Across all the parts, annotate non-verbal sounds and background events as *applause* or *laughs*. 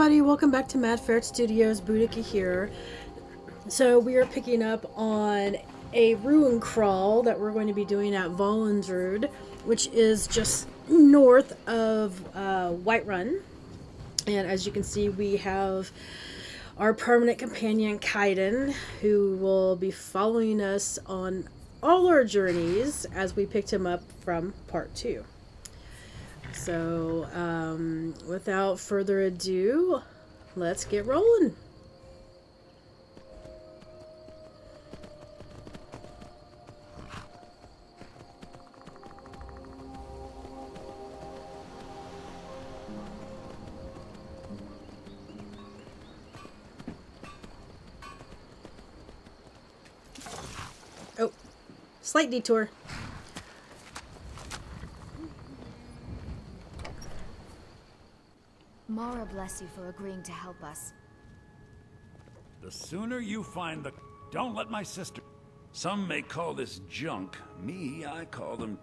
everybody, welcome back to Mad Ferret Studios. Boudica here. So we are picking up on a ruin crawl that we're going to be doing at Volunruud, which is just north of uh, Whiterun. And as you can see, we have our permanent companion Kaidan, who will be following us on all our journeys as we picked him up from part two. So, um, without further ado, let's get rolling. Oh, slight detour. Mara bless you for agreeing to help us. The sooner you find the... Don't let my sister... Some may call this junk. Me, I call them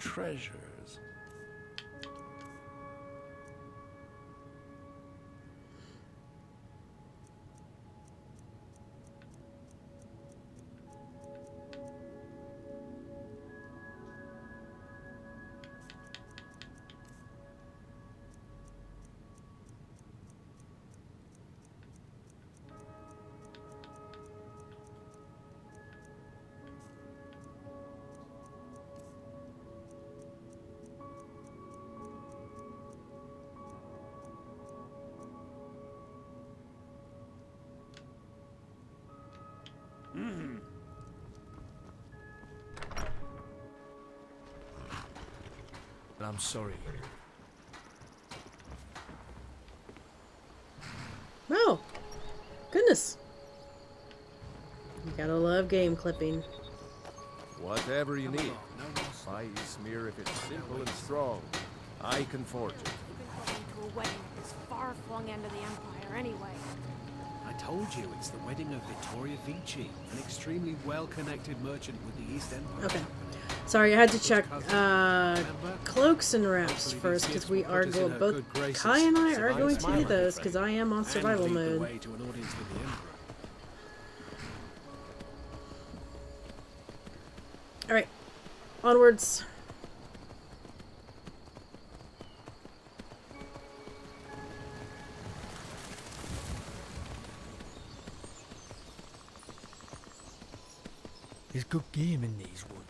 treasures. I'm sorry. Wow. goodness. You gotta love game clipping. Whatever you need. Buy smear if it's simple and strong. I can forge it. You've been going to a wedding at this far-flung end of the Empire anyway. I told you it's the wedding of Vittoria Vici, an extremely well-connected merchant with the East Empire. Okay. Sorry, I had to check uh, cloaks and wraps first because we are going. Both Kai and I are going to do those because I am on survival mode. All right, onwards. There's good game in these woods.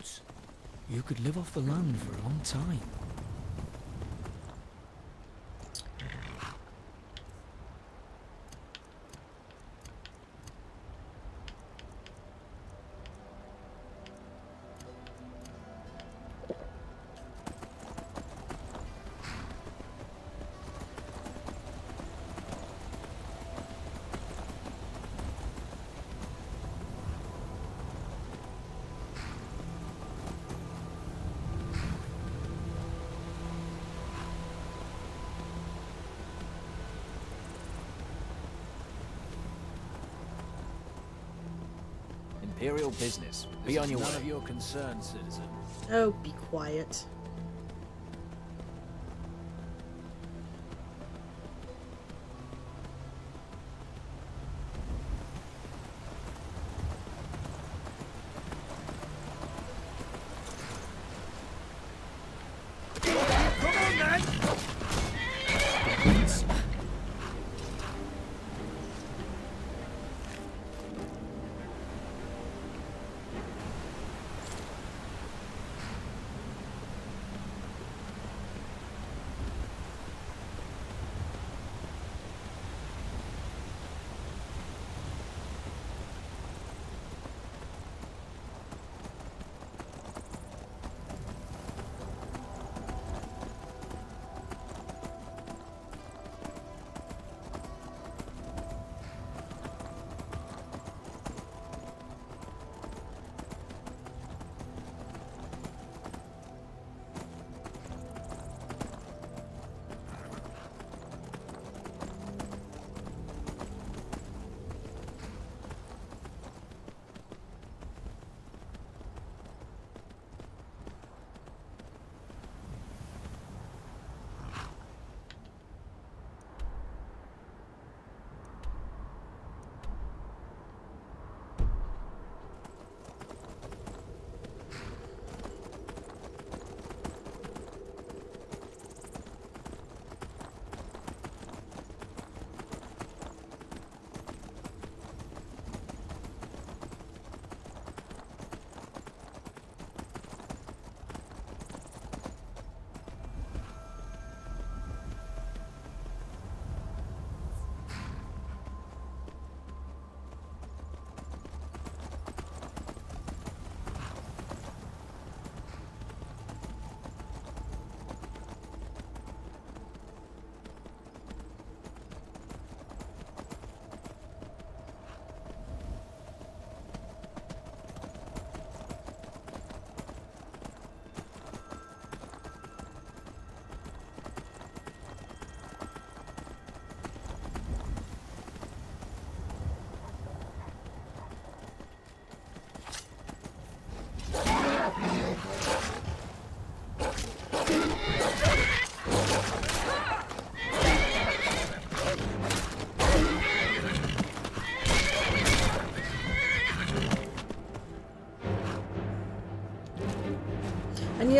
You could live off the land for a long time. Business. Be This on is your none way. of your concern, citizen. Oh, be quiet.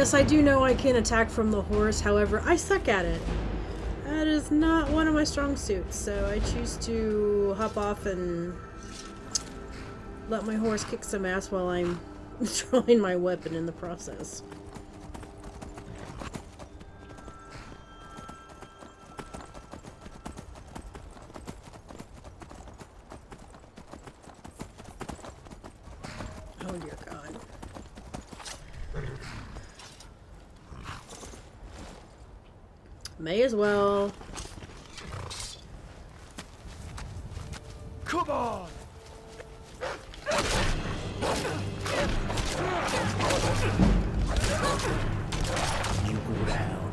Yes, I do know I can attack from the horse, however, I suck at it. That is not one of my strong suits, so I choose to hop off and let my horse kick some ass while I'm *laughs* throwing my weapon in the process. Oh dear God. May as well. Come on! You go down.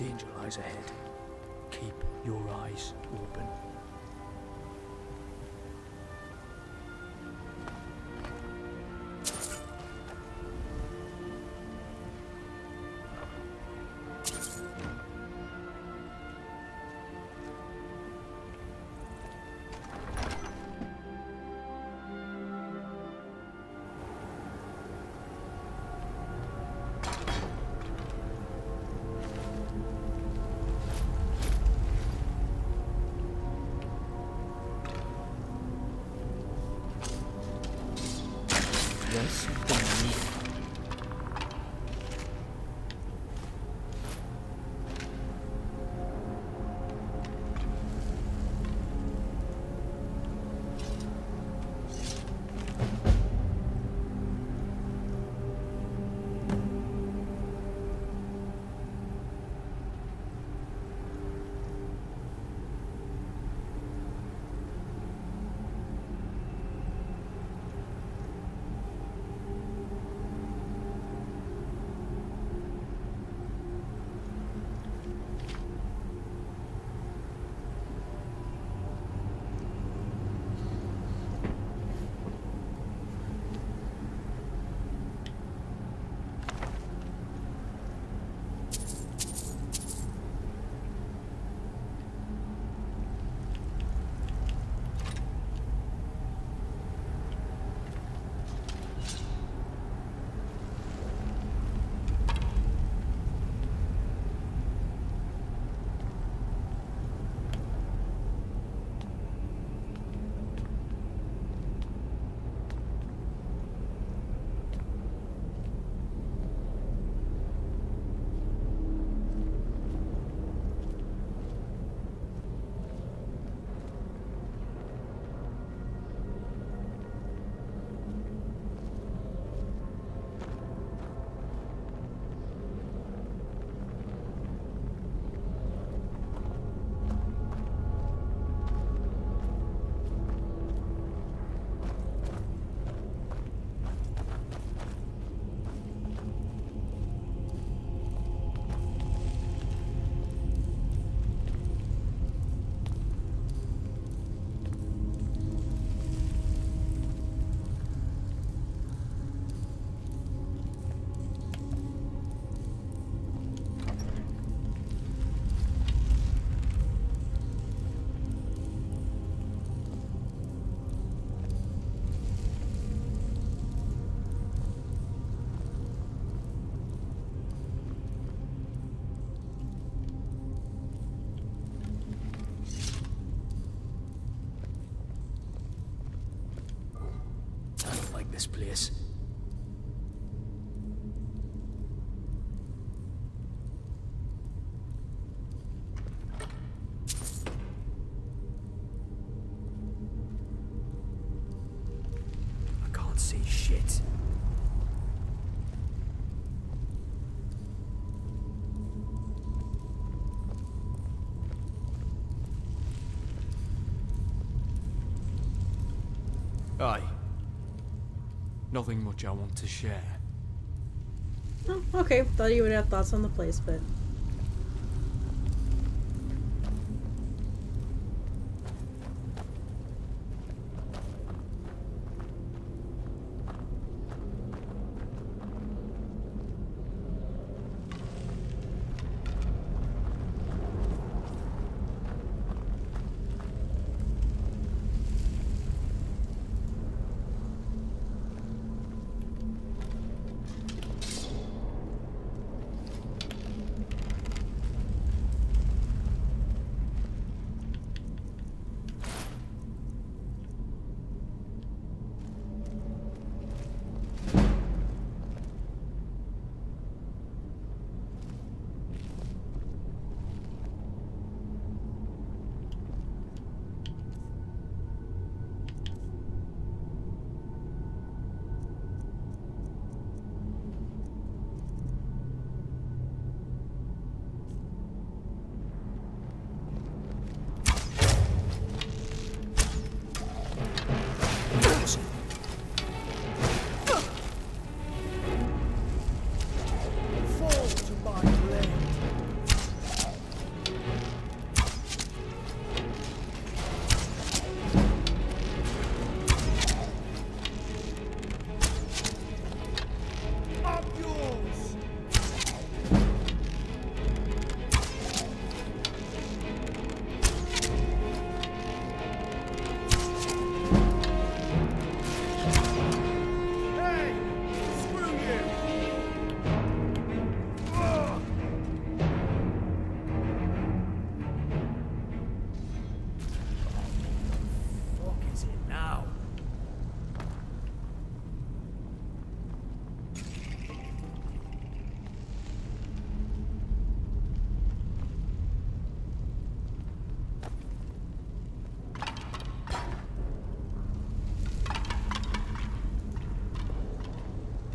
Danger lies ahead. Keep your eyes open. This place. I can't see shit. Aye. Nothing much I want to share. Oh, okay. Thought you would have thoughts on the place, but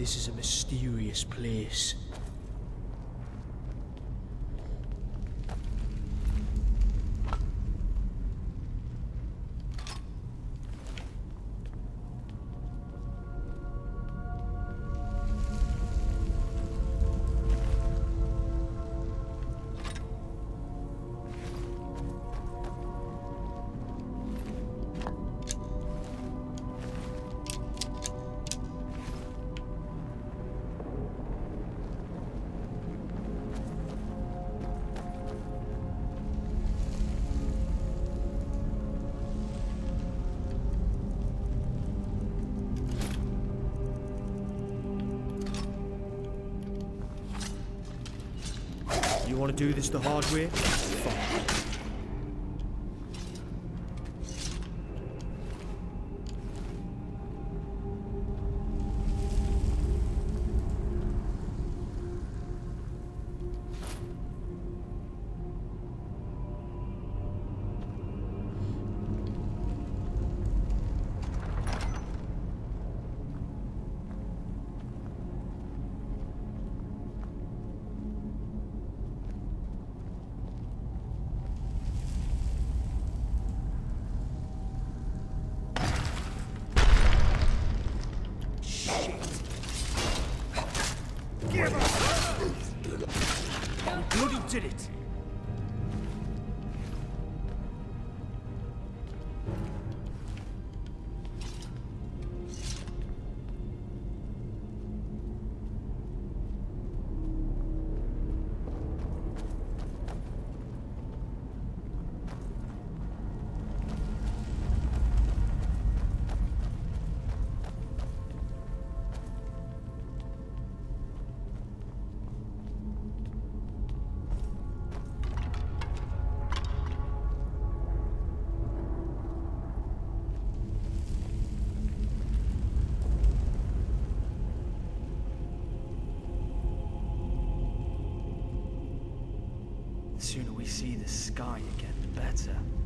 This is a mysterious place. Want to do this the hard way? The sky again, the better.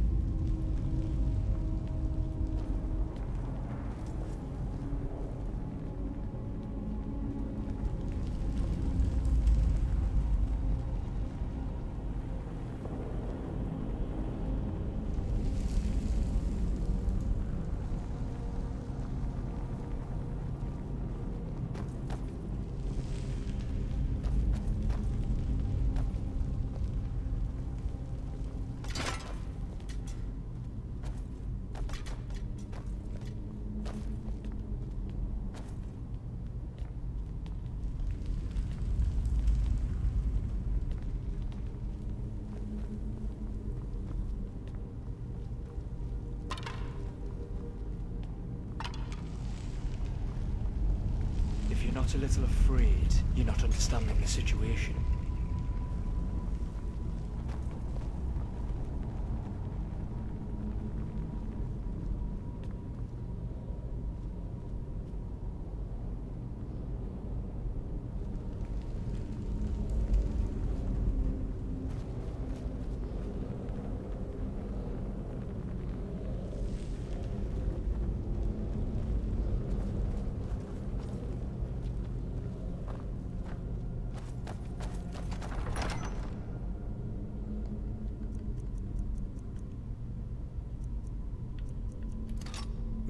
Not a little afraid, you're not understanding the situation.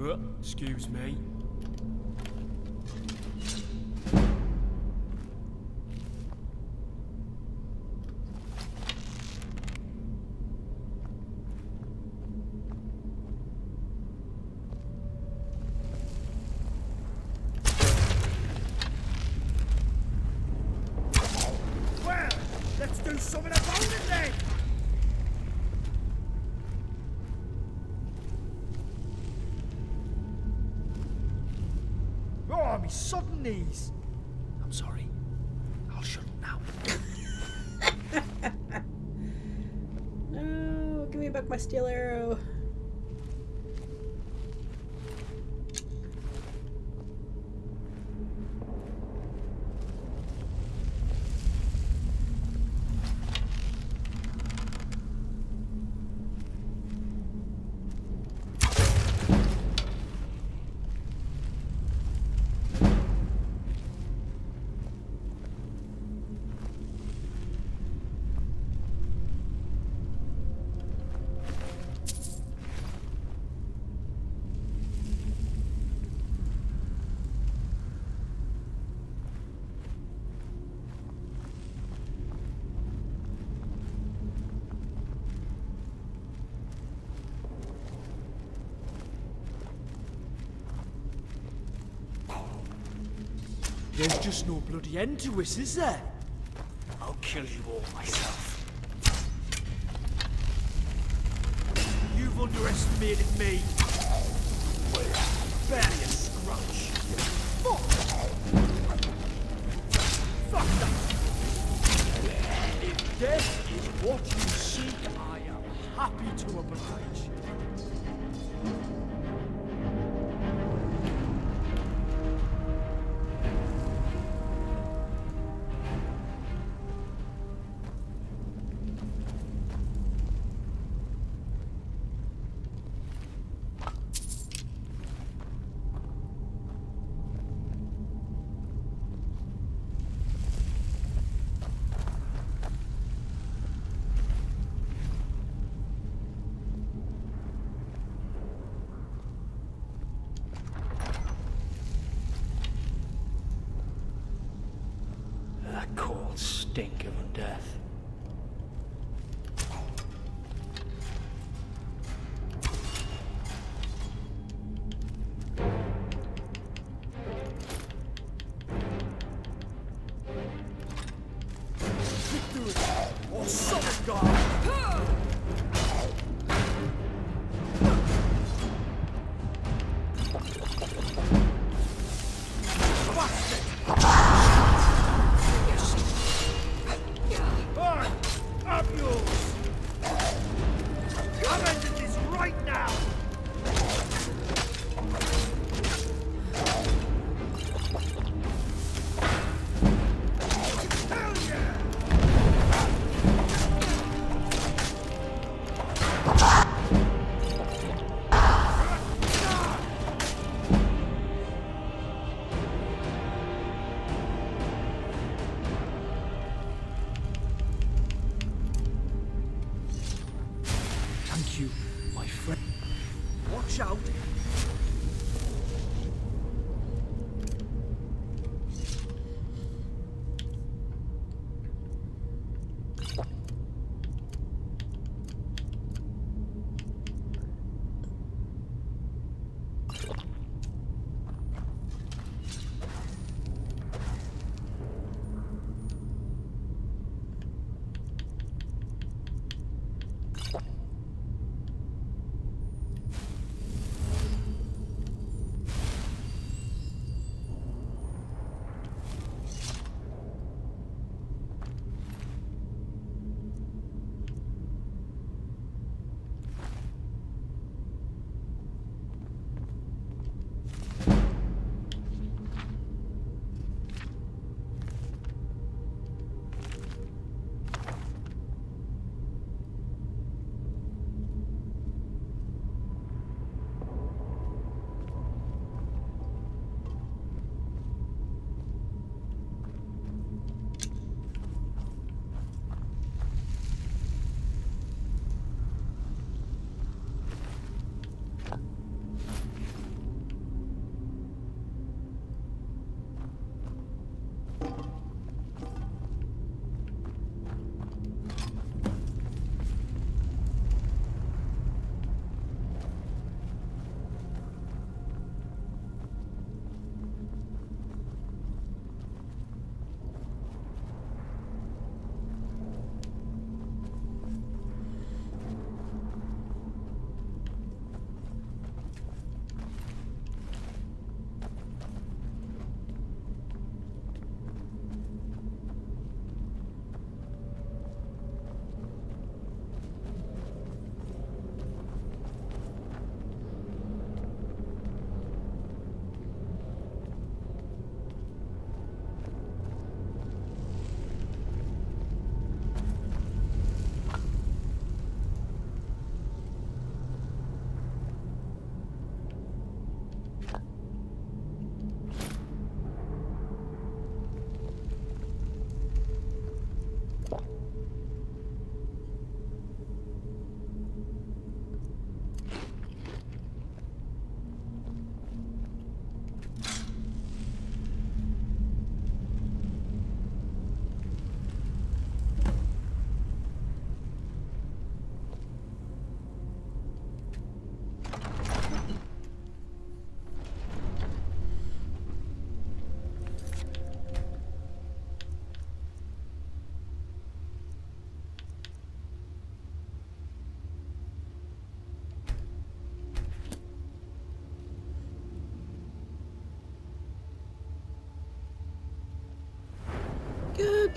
Uh, excuse me. Steel arrow. There's just no bloody end to this, is there? I'll kill you all myself. You've underestimated me. Or something, God!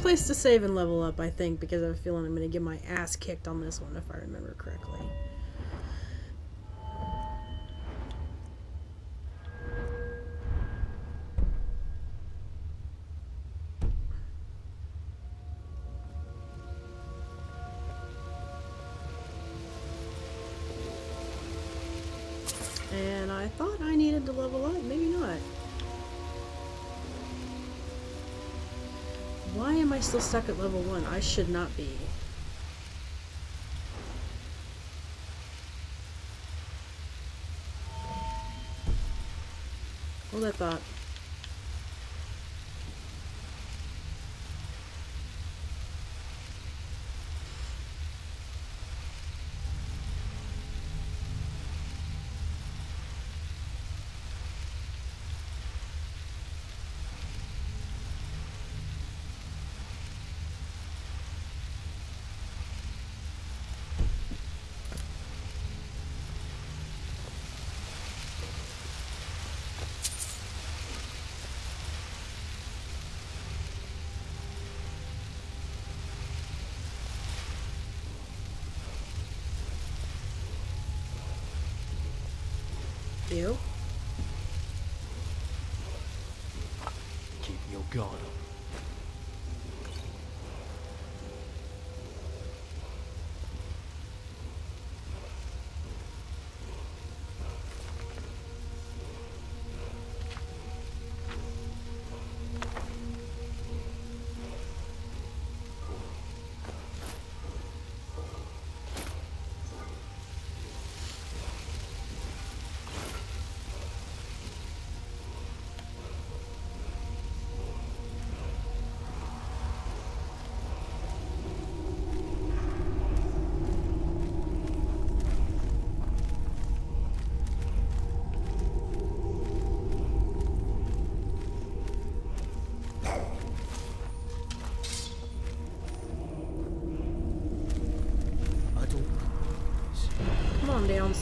Place to save and level up, I think, because I have a feeling I'm going to get my ass kicked on this one if I remember correctly. And I thought I needed to level up, maybe not. Why am I still stuck at level 1? I should not be. Hold that thought.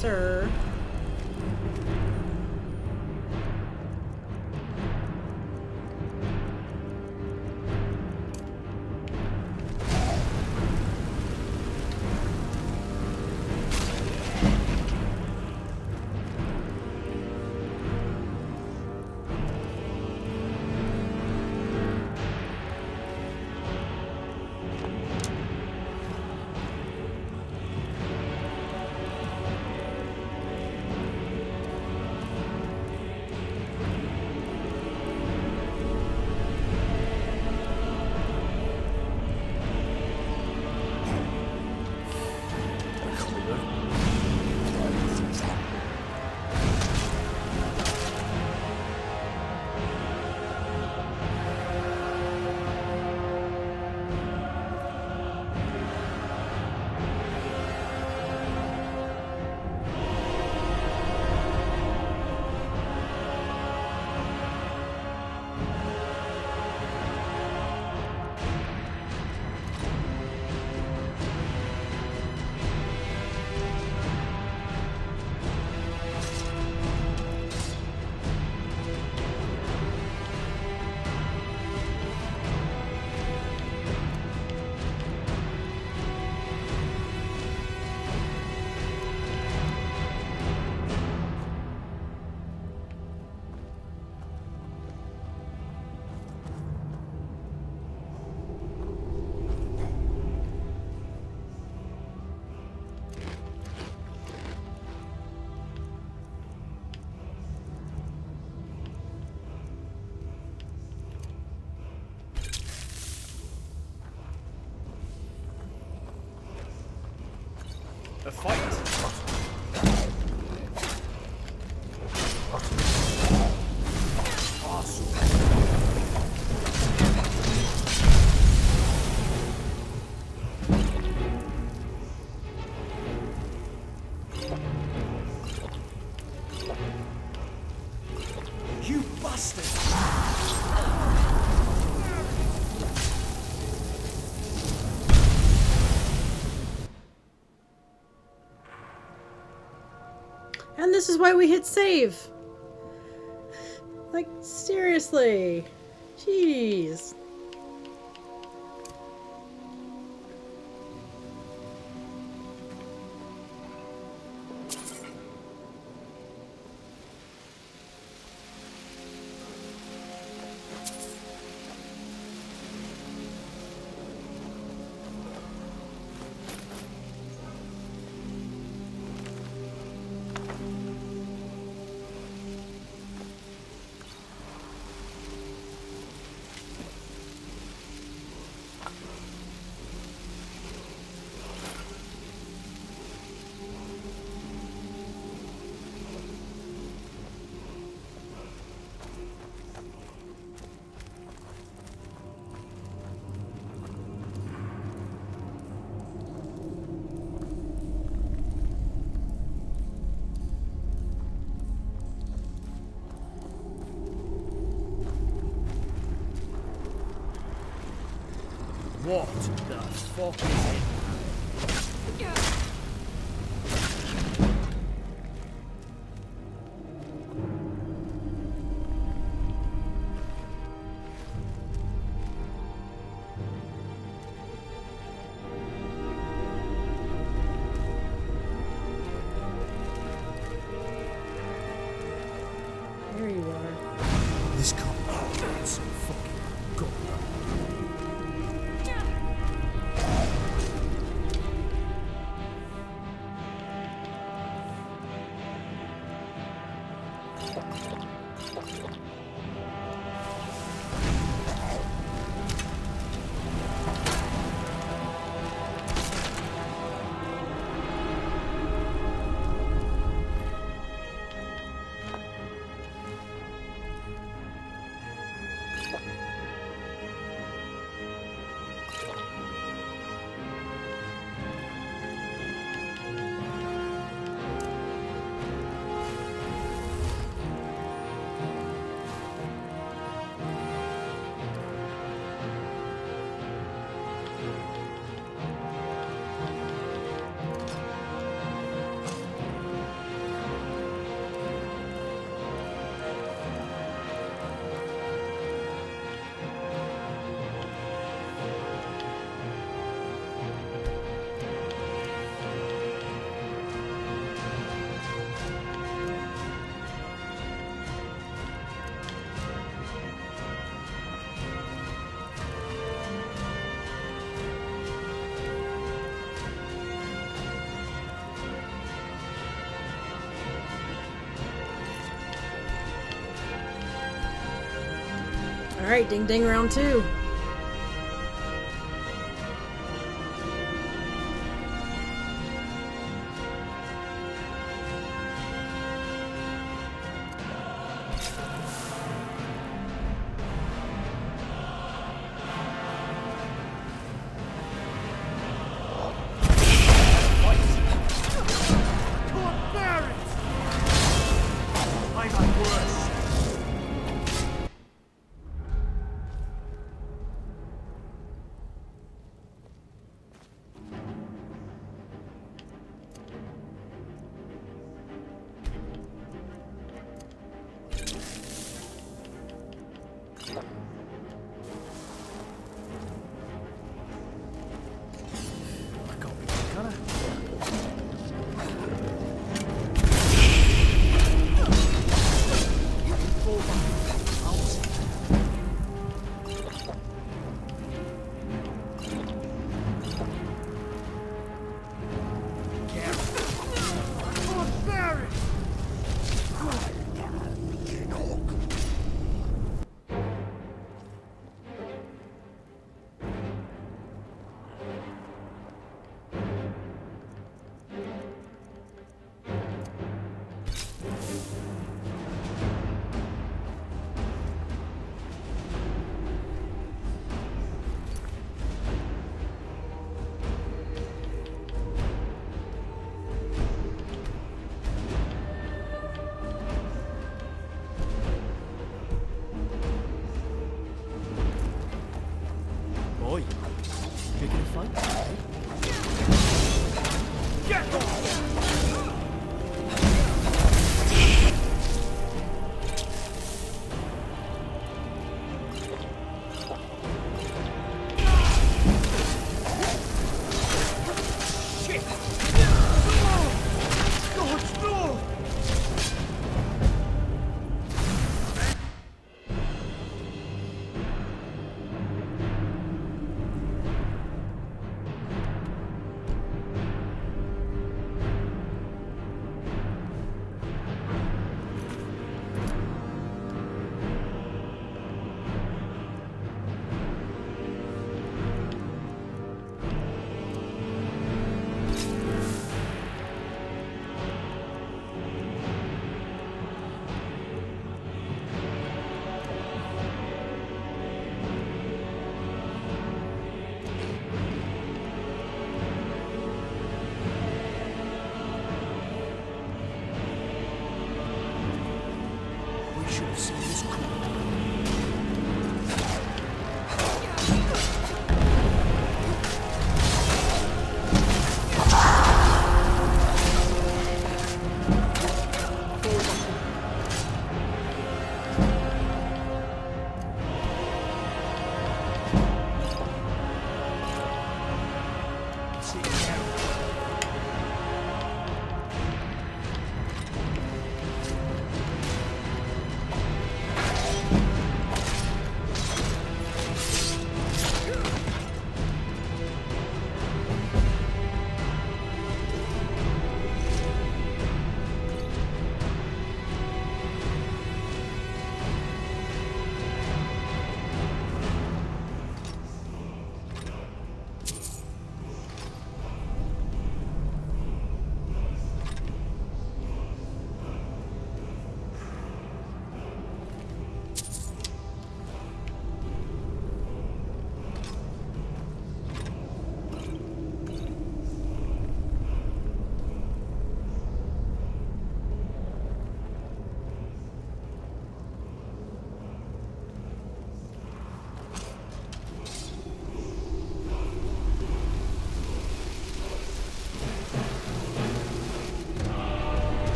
Sir. This is why we hit save. Like, seriously. Jeez. The fuck All right, ding ding round two.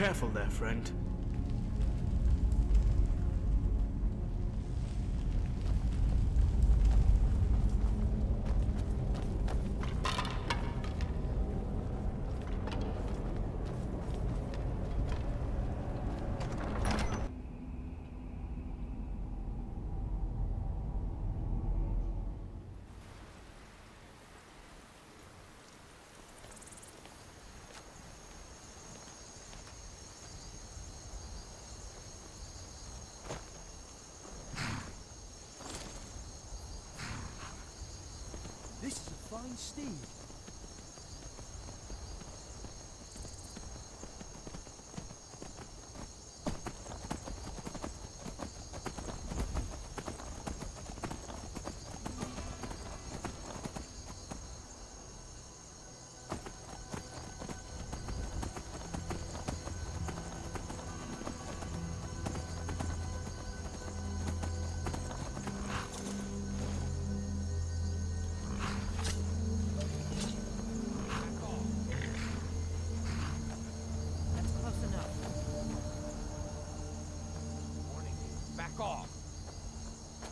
Careful there, friend.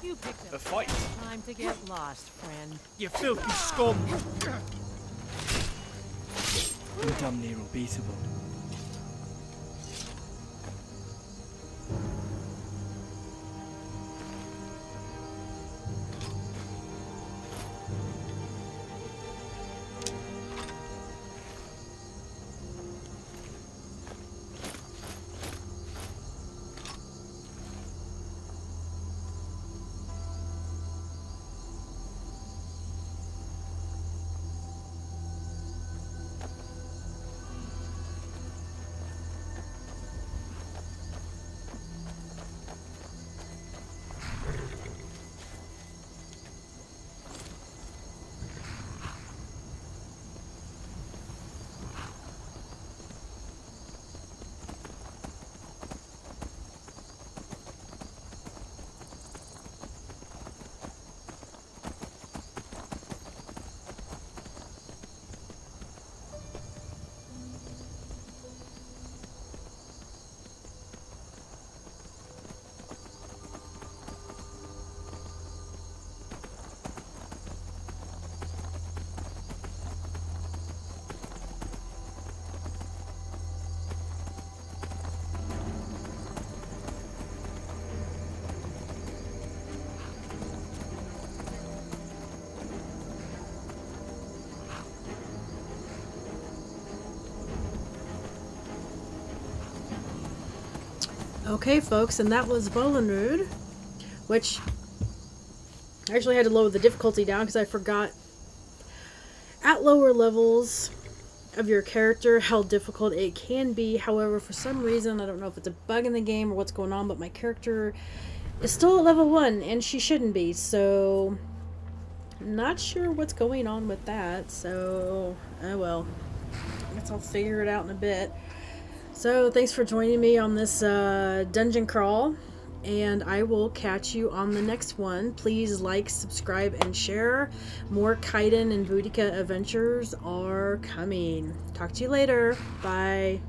You picked A fight. Time to get lost, friend. You filthy scum! You're damn near unbeatable. Okay, folks, and that was Volunruud, which I actually had to lower the difficulty down because I forgot at lower levels of your character how difficult it can be. However, for some reason, I don't know if it's a bug in the game or what's going on, but my character is still at level 1 and she shouldn't be, so not sure what's going on with that. So, oh well. I guess I'll figure it out in a bit. So, thanks for joining me on this uh, dungeon crawl, and I will catch you on the next one. Please like, subscribe, and share. More Kaidan and Boudica adventures are coming. Talk to you later. Bye.